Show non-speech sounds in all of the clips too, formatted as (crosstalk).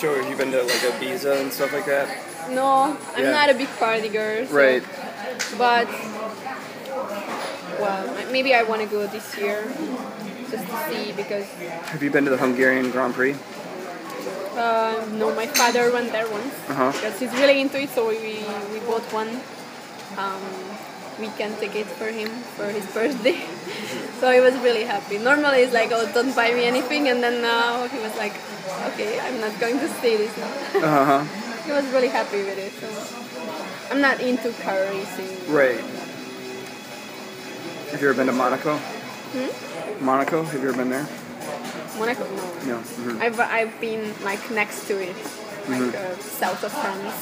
Sure, you've been to like Ibiza and stuff like that. No, I'm Yeah. not a big party girl. so- Right. But well, maybe I want to go this year just to see because Have you been to the Hungarian Grand Prix? uh, no, my father went there once Uh-huh. because he's really into it. So we we bought one um, weekend ticket for him for his birthday. (laughs) so he was really happy. Normally he's like, oh, don't buy me anything, and then now he was like, okay, I'm not going to stay this now. (laughs) Uh huh. he was really happy with it. So I'm not into car racing. Right. Have you ever been to Monaco? Hmm? Monaco? Have you ever been there? Monaco, no. No. Mhm. I've I've been like next to it, like uh, south of France.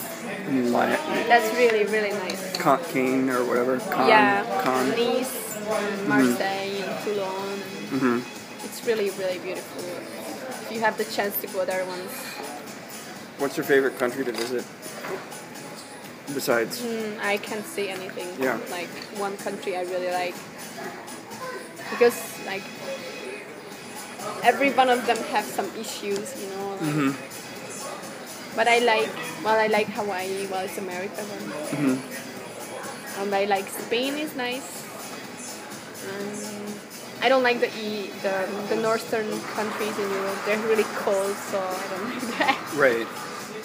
Li- That's really really nice. Con- Cane or whatever. Con. yeah, Con. Nice, Marseille, Toulon. hmm It's really really beautiful. If you have the chance to go there once, What's your favorite country to visit? Besides. mm, I can't say anything. Yeah. Like one country I really like because like every one of them have some issues, you know. Like, hmm But I like, well, I like Hawaii. Well, it's America one. hmm And I like Spain is nice. Um, I don't like the e the the northern countries in Europe. They're really cold, so I don't (laughs) like that. Right.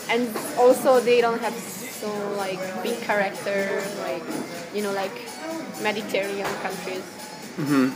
And also they don't have so like big character, like you know, like Mediterranean countries. hmm